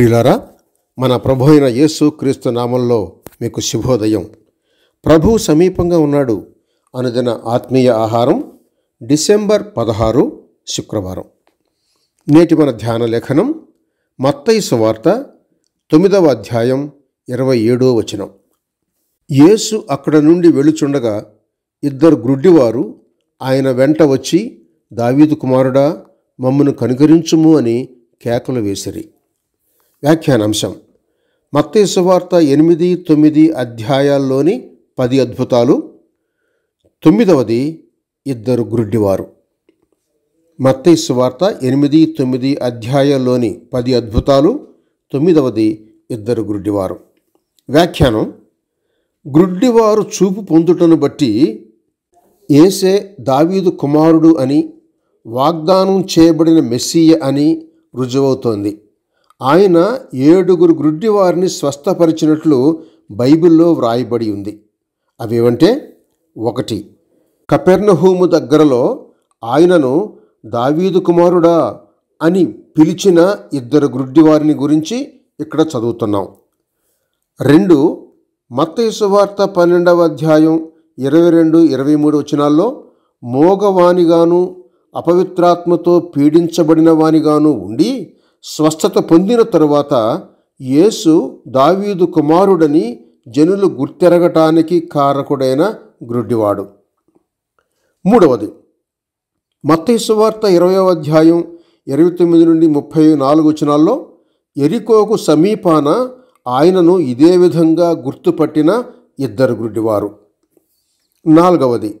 ప్రియులారా మన ప్రభు అయిన యేసు క్రీస్తు నామంలో మీకు శుభోదయం. ప్రభు సమీపంగా ఉన్నాడు అనుదిన ఆత్మీయ ఆహారం డిసెంబర్ పదహారు శుక్రవారం. నేటి మన ధ్యాన లేఖనం మత్తయి వార్త తొమ్మిదవ అధ్యాయం ఇరవై ఏడో వచనం. యేసు అక్కడ నుండి వెళుచుండగా ఇద్దరు గ్రుడ్డివారు ఆయన వెంట వచ్చి దావీదు కుమారుడా మమ్మను కనుకరించుము అని కేకలు వేసిరి. వ్యాఖ్యానాంశం మత్తయి సువార్త ఎనిమిది తొమ్మిది అధ్యాయాల్లోని పది అద్భుతాలు. తొమ్మిదవది ఇద్దరు గురుడ్డివారు మత్తయి సువార్త ఎనిమిది తొమ్మిది అధ్యాయాల్లోని పది అద్భుతాలు. తొమ్మిదవది ఇద్దరు గురుడ్డివారు వ్యాఖ్యానం గ్రుడ్డివారు చూపు పొందుటను బట్టి ఏసే దావీదు కుమారుడు అని వాగ్దానం చేయబడిన మెస్సీయ అని రుజువవుతోంది. ఆయన ఏడుగురు గ్రుడ్డివారిని స్వస్థపరిచినట్లు బైబిల్లో వ్రాయబడి ఉంది. అవేవంటే ఒకటి కపెర్నహూము దగ్గరలో ఆయనను దావీదు కుమారుడా అని పిలిచిన ఇద్దరు గ్రుడ్డివారిని గురించి ఇక్కడ చదువుతున్నాం. రెండు మత్తయి పన్నెండవ అధ్యాయం ఇరవై రెండు ఇరవై మూడు వచనాల్లో మోగవానిగాను అపవిత్రాత్మతో పీడించబడిన వానిగాను ఉండి స్వస్థత పొందిన తరువాత యేసు దావీదు కుమారుడని జనులు గుర్తెరగటానికి కారకుడైన గ్రుడ్డివాడు. మూడవది మత్తయి సువార్త ఇరవయో అధ్యాయం ఇరవై తొమ్మిది నుండి ముప్పై నాలుగు వచనాల్లో ఎరికోకు సమీపాన ఆయనను ఇదే విధంగా గుర్తుపట్టిన ఇద్దరు గుడ్డివారు నాలుగవది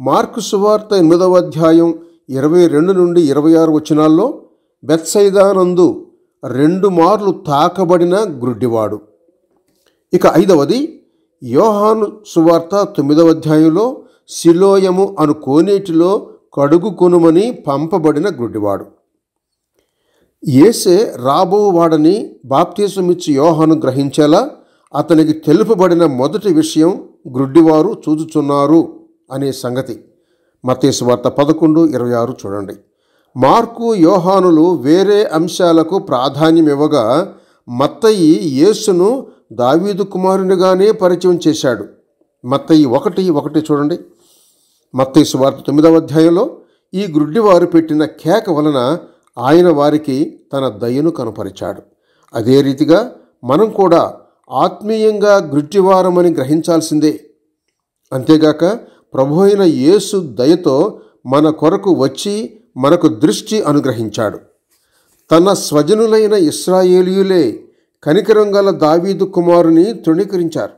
మార్కు సువార్త ఎనిమిదవ అధ్యాయం ఇరవై రెండు నుండి ఇరవై ఆరు వచనాల్లో బెత్సైదానందు రెండు మార్లు తాకబడిన గ్రుడ్డివాడు ఇక ఐదవది యోహాను సువార్త తొమ్మిదవ అధ్యాయంలో శిలోయము అను కోనేటిలో కడుగు కొనుమని పంపబడిన గ్రుడ్డివాడు ఏసే రాబోవాడని బాప్తీసమిచ్చి యోహాను గ్రహించేలా అతనికి తెలుపబడిన మొదటి విషయం గ్రుడ్డివారు చూచుచున్నారు అనే సంగతి. మతేసు వార్త పదకొండు ఇరవై ఆరు చూడండి. మార్కు యోహానులు వేరే అంశాలకు ప్రాధాన్యం ఇవ్వగా మత్తయి యేసును దావీదు కుమారునిగానే పరిచయం చేశాడు. మత్తయి ఒకటి ఒకటి చూడండి. మత్తయి సువార్త తొమ్మిదవ అధ్యాయంలో ఈ గ్రుడ్డివారు పెట్టిన కేక వలన ఆయన వారికి తన దయను కనపరిచాడు. అదే రీతిగా మనం కూడా ఆత్మీయంగా గ్రుడ్డివారమని గ్రహించాల్సిందే. అంతేగాక ప్రభు అయిన యేసు దయతో మన కొరకు వచ్చి మనకు దృష్టి అనుగ్రహించాడు. తన స్వజనులైన ఇస్రాయేలీయులే కనికరం గల దావీదు కుమారుని తృణీకరించారు.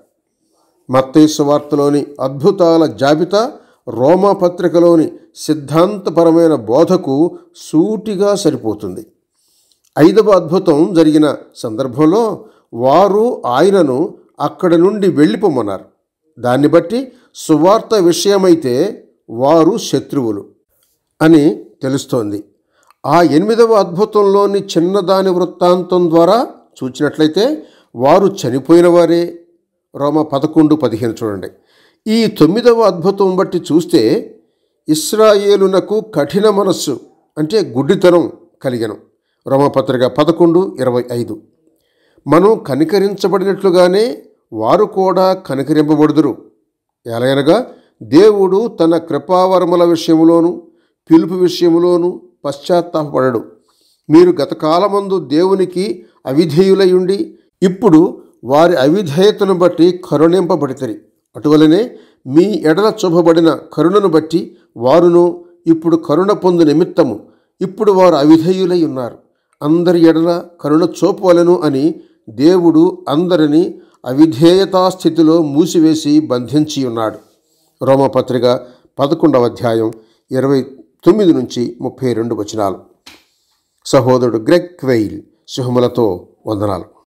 మత్తేసు వార్తలోని అద్భుతాల జాబితా రోమా పత్రికలోని సిద్ధాంతపరమైన బోధకు సూటిగా సరిపోతుంది. ఐదవ అద్భుతం జరిగిన సందర్భంలో వారు ఆయనను అక్కడి నుండి వెళ్ళిపోమన్నారు. దాన్ని బట్టి సువార్త విషయమైతే వారు శత్రువులు అని తెలుస్తోంది. ఆ ఎనిమిదవ అద్భుతంలోని చిన్నదాని వృత్తాంతం ద్వారా చూచినట్లయితే వారు చనిపోయిన వారే. రోమ పదకొండు పదిహేను చూడండి. ఈ తొమ్మిదవ అద్భుతం బట్టి చూస్తే ఇస్రాయేలునకు కఠిన మనస్సు అంటే గుడ్డితనం కలిగను. రోమపత్రిక పదకొండు ఇరవై ఐదు. మనం కనికరించబడినట్లుగానే వారు కూడా కనికరింపబడుదురు. ఎలాగనగా దేవుడు తన కృపావరముల విషయంలోనూ పిలుపు విషయంలోనూ పశ్చాత్తాపడడు మీరు గతకాలమందు దేవునికి అవిధేయులై ఉండి ఇప్పుడు వారి అవిధేయతను బట్టి కరుణింపబడితరి. అటువలనే మీ ఎడల చూపబడిన కరుణను బట్టి వారును ఇప్పుడు కరుణ పొందు నిమిత్తము ఇప్పుడు వారు అవిధేయులై ఉన్నారు అందరి ఎడల కరుణ చూపవలను అని దేవుడు అందరిని అవిధేయతా స్థితిలో మూసివేసి బంధించి ఉన్నాడు రోమపత్రిక పదకొండవ అధ్యాయం ఇరవై తొమ్మిది నుంచి ముప్పై రెండు వచనాలు. సహోదరుడు గ్రెగ్ క్వెయిల్ శుభములతో వందనాలు.